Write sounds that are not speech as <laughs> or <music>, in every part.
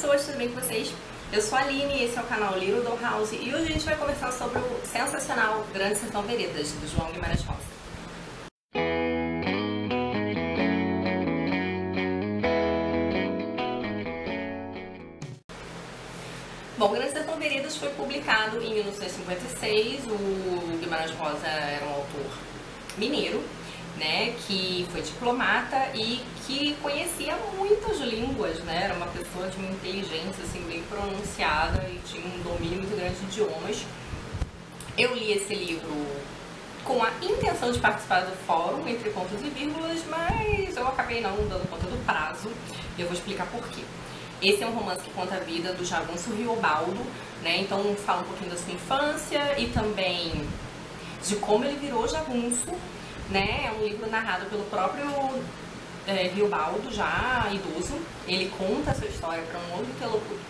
pessoas, tudo bem com vocês? Eu sou a Aline, esse é o canal Little Doll House e hoje a gente vai conversar sobre o sensacional Grande Sertão Veredas, do João Guimarães Rosa. Bom, Grande Sertão Veredas foi publicado em 1956, o Guimarães Rosa era um autor mineiro, né, que foi diplomata e que conhecia muitas línguas, né, era uma pessoa de uma inteligência assim bem pronunciada e tinha um domínio muito grande de idiomas. Eu li esse livro com a intenção de participar do fórum entre pontos e vírgulas, mas eu acabei não dando conta do prazo e eu vou explicar por quê. Esse é um romance que conta a vida do jagunço Riobaldo, né? Então fala um pouquinho da sua infância e também de como ele virou jagunço né? É um livro narrado pelo próprio é, Riobaldo, já idoso. Ele conta essa história para um outro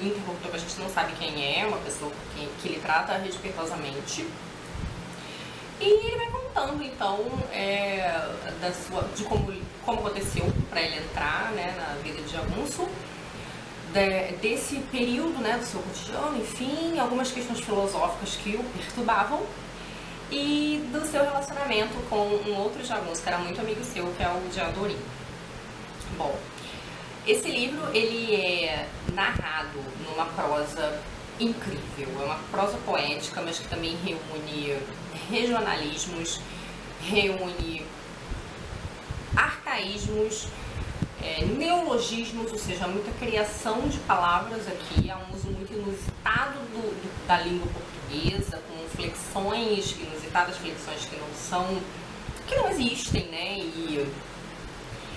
interlocutor que a gente não sabe quem é, uma pessoa que, que ele trata respeitosamente. E ele vai contando, então, é, da sua, de como, como aconteceu para ele entrar né, na vida de jagunço, de, desse período né, do seu cotidiano, enfim, algumas questões filosóficas que o perturbavam e do seu relacionamento com um outro jagunço que era muito amigo seu, que é o Diadorim. Bom, esse livro ele é narrado numa prosa incrível, é uma prosa poética, mas que também reúne regionalismos, reúne arcaísmos, é, neologismos, ou seja, muita criação de palavras aqui, há um uso muito inusitado do, do, da língua portuguesa, com flexões inusitadas, flexões que não são, que não existem, né? E,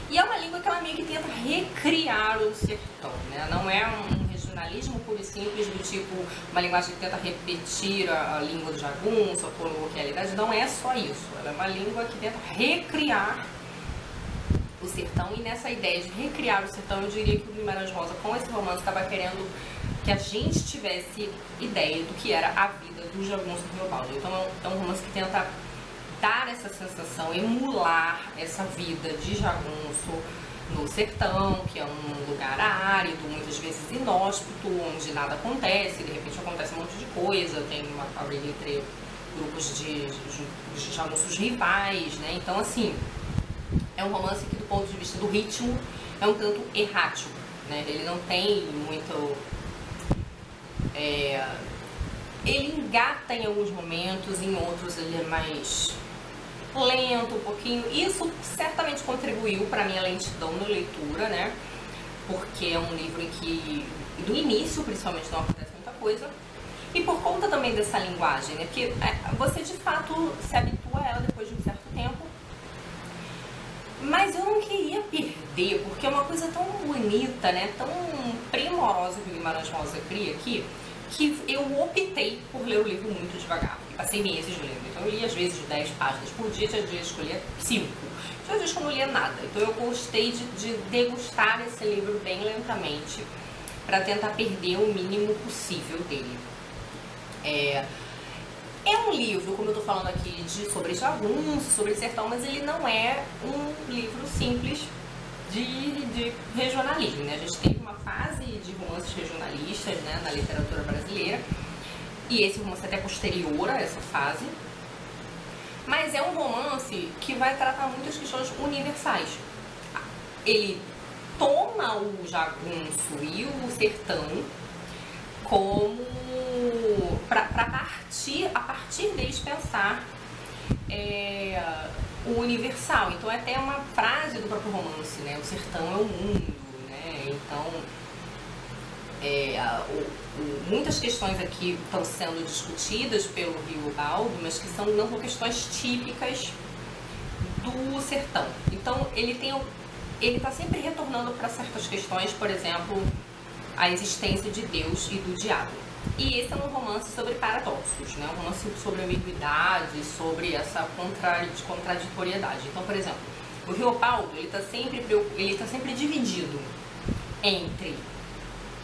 e é uma língua que ela meio que tenta recriar o sertão, né? Não é um regionalismo puro e simples do tipo uma linguagem que tenta repetir a, a língua do jagunço, a coloquialidade, não é só isso. Ela é uma língua que tenta recriar o sertão e nessa ideia de recriar o sertão, eu diria que o Guimarães Rosa, com esse romance, estava querendo que a gente tivesse ideia do que era a vida do jagunço global. Então é um romance que tenta dar essa sensação, emular essa vida de jagunço no sertão, que é um lugar árido, muitas vezes inóspito, onde nada acontece, de repente acontece um monte de coisa, tem uma briga entre grupos de, de, de jagunços rivais, né? Então, assim, é um romance que, do ponto de vista do ritmo, é um tanto errático. Né? Ele não tem muito. É, ele engata em alguns momentos, em outros ele é mais lento um pouquinho. Isso certamente contribuiu para minha lentidão na leitura, né? Porque é um livro em que, do início, principalmente, não acontece muita coisa. E por conta também dessa linguagem, né? Porque é, você de fato se habitua a ela depois de um certo tempo mas eu não queria perder, porque é uma coisa tão bonita, né? Tão primorosa que o Guimarães Rosa cria aqui, que eu optei por ler o livro muito devagar. E passei meses lendo. Então eu li às vezes 10 páginas por dia, tinha dias que eu lia 5. Tinha dias que eu não lia nada. Então eu gostei de, de degustar esse livro bem lentamente, para tentar perder o mínimo possível dele. É, é um livro, como eu estou falando aqui, de, sobre jagunço, sobre sertão, mas ele não é um livro simples de, de regionalismo. Né? A gente teve uma fase de romances regionalistas né, na literatura brasileira, e esse romance é até posterior a essa fase. Mas é um romance que vai tratar muitas questões universais. Ele toma o jagunço e o sertão como para partir a partir deles pensar é, o universal. Então é até uma frase do próprio romance, né? O sertão é o mundo, né? Então é, o, muitas questões aqui estão sendo discutidas pelo Rio Baldo, mas que são, não são questões típicas do sertão. Então ele tem ele está sempre retornando para certas questões, por exemplo, a existência de Deus e do diabo. E esse é um romance sobre paradoxos, né? um romance sobre ambiguidade, sobre essa contraditoriedade. Então, por exemplo, o Rio Paulo ele está sempre, ele tá sempre dividido entre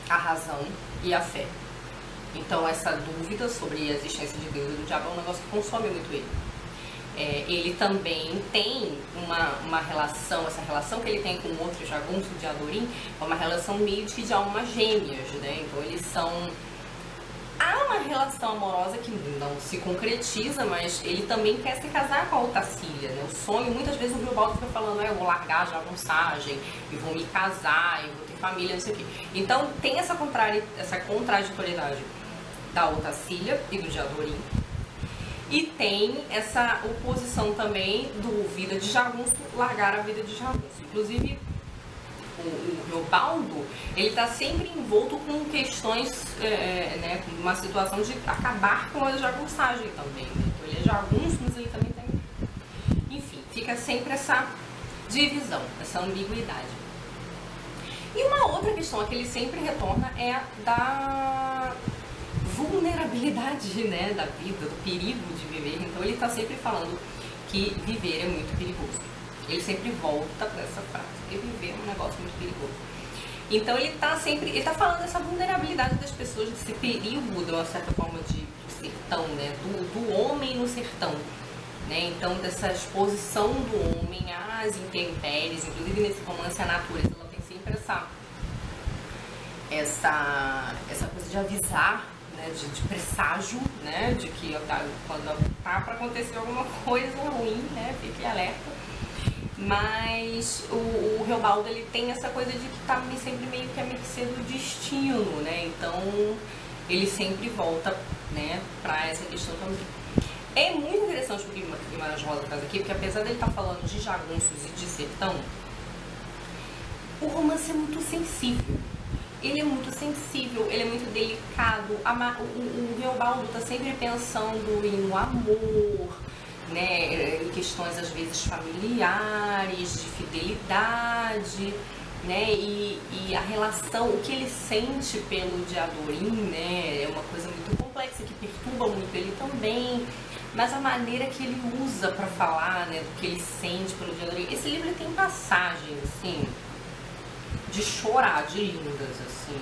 a razão e a fé. Então, essa dúvida sobre a existência de Deus e do diabo é um negócio que consome muito ele. É, ele também tem uma, uma relação, essa relação que ele tem com outro jagunço de Adorim, é uma relação meio que de almas gêmeas, né? Então eles são relação amorosa que não se concretiza, mas ele também quer se casar com a Otacília, né? O sonho, muitas vezes o Bilbaldo fica falando, é, eu vou largar já a mensagem, e vou me casar, e vou ter família, não sei o quê. Então tem essa, contrari essa contraditoriedade da Otacília e do Diadorim. E tem essa oposição também do vida de jagunço largar a vida de jagunço. Inclusive, o, o Leobaldo, ele está sempre envolto com questões, é, é, né, com uma situação de acabar com a jagunçagem também. Né? Então ele é jagunço, mas ele também tem... Enfim, fica sempre essa divisão, essa ambiguidade. E uma outra questão que ele sempre retorna é da vulnerabilidade né, da vida, do perigo de viver. Então ele está sempre falando que viver é muito perigoso. Ele sempre volta para essa frase, porque viver é um negócio muito perigoso. Então ele está sempre, ele está falando dessa vulnerabilidade das pessoas, desse perigo, de uma certa forma, de, sertão, né? Do, do homem no sertão. Né? Então, dessa exposição do homem às intempéries, inclusive nesse romance A Natureza, ela tem sempre essa, essa, essa coisa de avisar né, de, de, presságio, né, de que tá, quando tá para acontecer alguma coisa ruim, né, fique alerta. Mas o, o Reobaldo, ele tem essa coisa de que tá sempre meio que a mercê do destino, né, então ele sempre volta, né, para essa questão também. É muito interessante o que Guimarães Rosa traz aqui, porque apesar dele estar tá falando de jagunços e de sertão, o romance é muito sensível ele é muito sensível, ele é muito delicado. o, o, Reobaldo está sempre pensando em um amor, né, questões às vezes familiares, de fidelidade, né, e, e a relação, o que ele sente pelo Diadorim, né, é uma coisa muito complexa que perturba muito ele também. Mas a maneira que ele usa para falar, né, do que ele sente pelo Diadorim, esse livro tem passagens assim de chorar, de lindas, assim.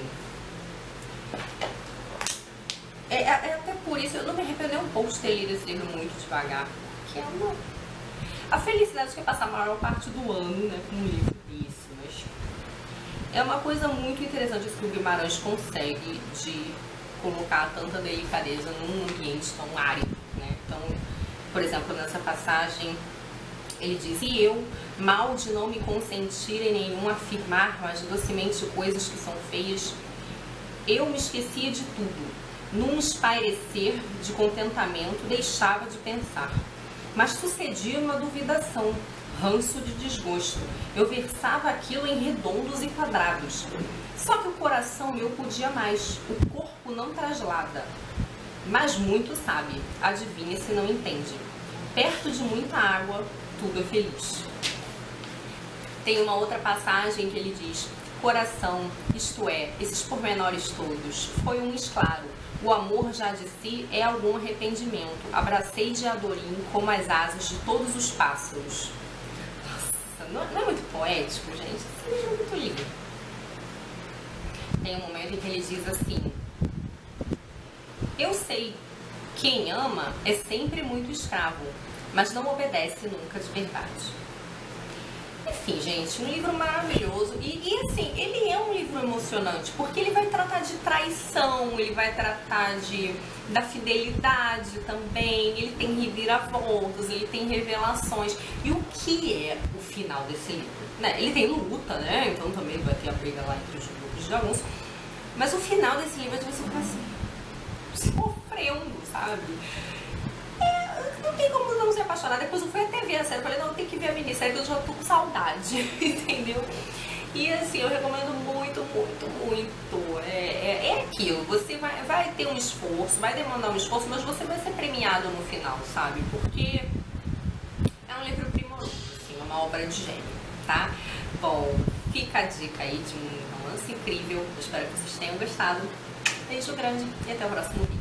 É, é, é, até por isso, eu não me arrependo um pouco de ter lido esse livro muito devagar, porque é. A felicidade que é passar a maior parte do ano, né, com um livro desse, mas... É uma coisa muito interessante que o Guimarães consegue de colocar tanta delicadeza num ambiente tão árido, né? Então, por exemplo, nessa passagem ele diz, e eu, mal de não me consentir em nenhum afirmar, mas docemente coisas que são feias, eu me esquecia de tudo. Num espairecer de contentamento, deixava de pensar. Mas sucedia uma duvidação, ranço de desgosto. Eu versava aquilo em redondos e quadrados. Só que o coração meu podia mais, o corpo não traslada. Mas muito sabe, adivinha se não entende. Perto de muita água, tudo é feliz. Tem uma outra passagem que ele diz: Coração, isto é, esses pormenores todos, foi um esclaro. O amor já de si é algum arrependimento. Abracei de adorim como as asas de todos os pássaros. Nossa, não, não é muito poético, gente? Esse livro é muito lindo. Tem um momento em que ele diz assim: Eu sei, quem ama é sempre muito escravo mas não obedece nunca de verdade. Enfim, gente, um livro maravilhoso. É livro emocionante, porque ele vai tratar de traição, ele vai tratar de da fidelidade também, ele tem reviravoltas, ele tem revelações. E o que é o final desse livro? Né? Ele tem luta, né? Então também vai ter a briga lá entre os grupos de alguns. Mas o final desse livro é de você ficar assim, sofrendo, sabe? não tem como não se apaixonar. Depois eu fui até ver a série, falei, não, tem que ver a minissérie que eu já tô com saudade, <laughs> entendeu? E assim, eu recomendo muito, muito, muito. É, é, é, aquilo, você vai, vai ter um esforço, vai demandar um esforço, mas você vai ser premiado no final, sabe? Porque é um livro primoroso, assim, uma obra de gênio, tá? Bom, fica a dica aí de um romance incrível. Espero que vocês tenham gostado. Beijo grande e até o próximo vídeo.